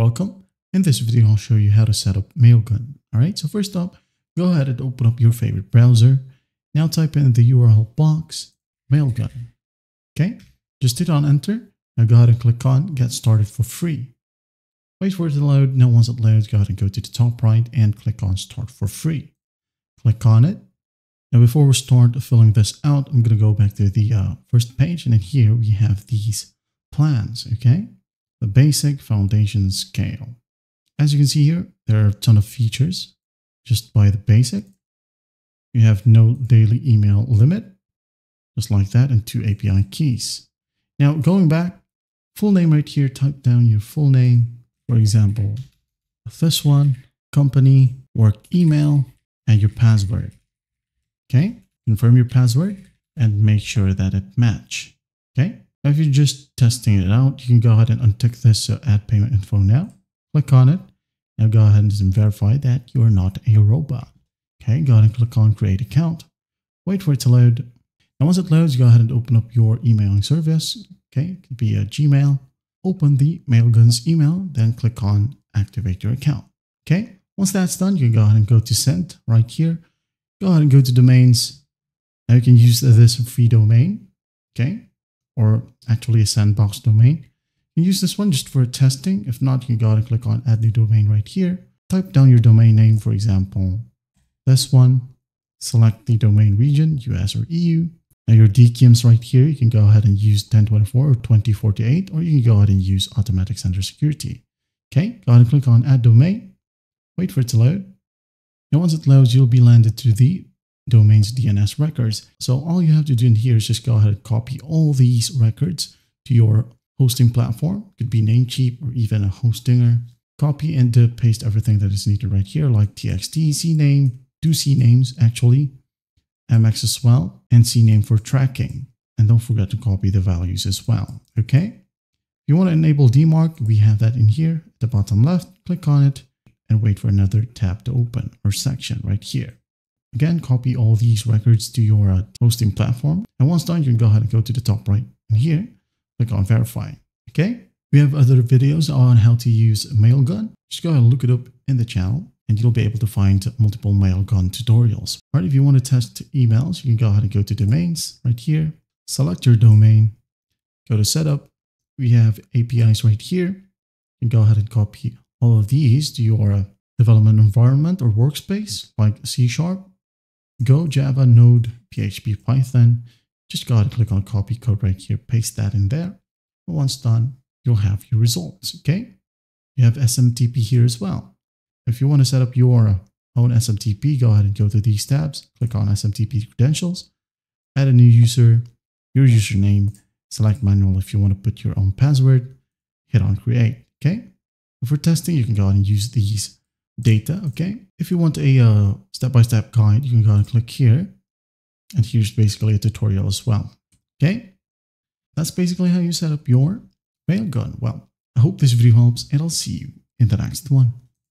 Welcome. In this video, I'll show you how to set up Mailgun. Alright, so first up, go ahead and open up your favorite browser. Now type in the URL box, Mailgun. Okay, just hit on enter. Now go ahead and click on get started for free. Wait for it to load. Now once it loads, go ahead and go to the top right and click on start for free. Click on it. Now before we start filling this out, I'm going to go back to the uh, first page and then here we have these plans, okay? The basic foundation scale. As you can see here, there are a ton of features just by the basic. You have no daily email limit, just like that, and two API keys. Now going back, full name right here, type down your full name. For example, this one, company, work email, and your password. Okay, confirm your password and make sure that it match. Okay, if you're just testing it out, you can go ahead and untick this uh, add payment info now. Click on it. Now go ahead and verify that you are not a robot. Okay, go ahead and click on create account. Wait for it to load. Now once it loads, go ahead and open up your emailing service. Okay, it could be a Gmail. Open the Mailgun's email, then click on activate your account. Okay, once that's done, you can go ahead and go to send right here go ahead and go to domains. Now you can use this free domain, okay? Or actually a sandbox domain. You can use this one just for testing. If not, you can go ahead and click on add new domain right here. Type down your domain name, for example, this one. Select the domain region, US or EU. Now your DKIMs right here, you can go ahead and use 1024 or 2048, or you can go ahead and use automatic sender security. Okay, go ahead and click on add domain. Wait for it to load. Now once it loads, you'll be landed to the domain's DNS records. So all you have to do in here is just go ahead and copy all these records to your hosting platform. It could be Namecheap or even a Hostinger. Copy and paste everything that is needed right here, like TXT, CNAME, two CNAMEs actually, MX as well, and CNAME for tracking. And don't forget to copy the values as well, okay? If you want to enable DMARC, we have that in here at the bottom left. Click on it and wait for another tab to open or section right here. Again, copy all these records to your uh, hosting platform. And once done, you can go ahead and go to the top right and here, click on verify. Okay. We have other videos on how to use Mailgun. Just go ahead and look it up in the channel and you'll be able to find multiple Mailgun tutorials. All right, if you want to test emails, you can go ahead and go to domains right here, select your domain, go to setup. We have APIs right here. You can go ahead and copy all of these to your uh, development environment or workspace like C Sharp, Go, Java, Node, PHP, Python. Just go ahead and click on copy code right here, paste that in there. Once done, you'll have your results, okay? You have SMTP here as well. If you want to set up your own SMTP, go ahead and go to these tabs, click on SMTP credentials, add a new user, your username, select manual if you want to put your own password, hit on create, okay? For testing, you can go ahead and use these data, okay? If you want a uh, step-by-step uh, -step guide, you can go and click here. And here's basically a tutorial as well, okay? That's basically how you set up your Mailgun. Well, I hope this video helps and I'll see you in the next one.